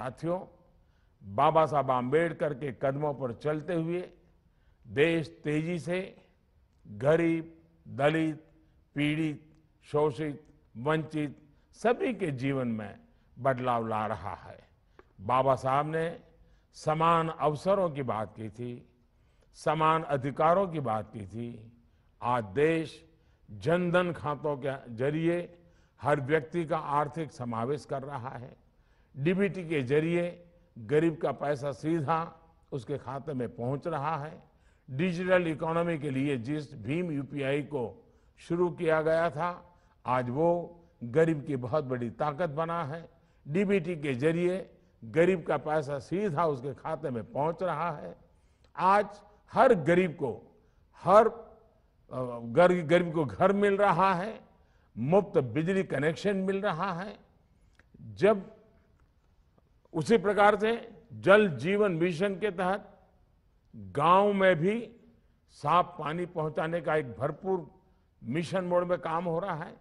साथियों, बाबा साहब आम्बेडकर के कदमों पर चलते हुए देश तेज़ी से गरीब, दलित, पीड़ित, शोषित, वंचित सभी के जीवन में बदलाव ला रहा है। बाबा साहब ने समान अवसरों की बात की थी, समान अधिकारों की बात की थी। आज देश जनधन खातों के ज़रिए हर व्यक्ति का आर्थिक समावेश कर रहा है। डीबीटी के ज़रिए गरीब का पैसा सीधा उसके खाते में पहुँच रहा है। डिजिटल इकोनॉमी के लिए जिस भीम यूपीआई को शुरू किया गया था, आज वो गरीब की बहुत बड़ी ताकत बना है। डीबीटी के ज़रिए गरीब का पैसा सीधा उसके खाते में पहुँच रहा है। आज हर गरीब को, हर गरीब को घर मिल रहा है, मुफ़्त बिजली कनेक्शन मिल रहा है। जब उसी प्रकार से जल जीवन मिशन के तहत गाँव में भी साफ़ पानी पहुँचाने का एक भरपूर मिशन मोड में काम हो रहा है।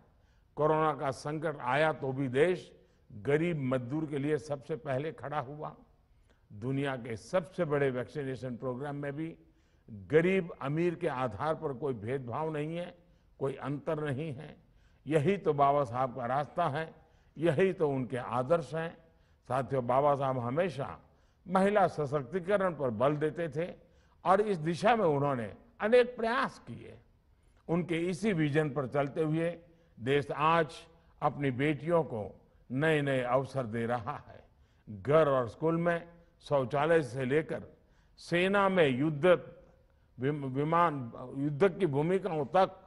कोरोना का संकट आया तो भी देश गरीब मजदूर के लिए सबसे पहले खड़ा हुआ। दुनिया के सबसे बड़े वैक्सीनेशन प्रोग्राम में भी गरीब अमीर के आधार पर कोई भेदभाव नहीं है, कोई अंतर नहीं है। यही तो बाबा साहब का रास्ता है, यही तो उनके आदर्श हैं। साथियों, बाबा साहब हमेशा महिला सशक्तिकरण पर बल देते थे और इस दिशा में उन्होंने अनेक प्रयास किए। उनके इसी विजन पर चलते हुए देश आज अपनी बेटियों को नए नए अवसर दे रहा है। घर और स्कूल में शौचालय से लेकर सेना में युद्ध विमान, युद्ध की भूमिकाओं तक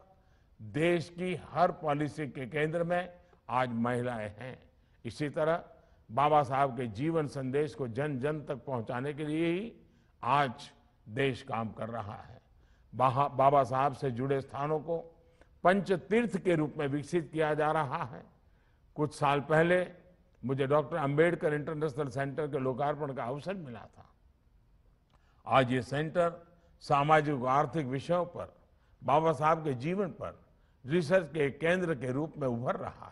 देश की हर पॉलिसी के केंद्र में आज महिलाएँ हैं। इसी तरह बाबा साहब के जीवन संदेश को जन जन तक पहुँचाने के लिए ही आज देश काम कर रहा है। बाबा साहब से जुड़े स्थानों को पंच तीर्थ के रूप में विकसित किया जा रहा है। कुछ साल पहले मुझे डॉक्टर अंबेडकर इंटरनेशनल सेंटर के लोकार्पण का अवसर मिला था। आज ये सेंटर सामाजिक आर्थिक विषयों पर, बाबा साहब के जीवन पर, रिसर्च के केंद्र के रूप में उभर रहा है।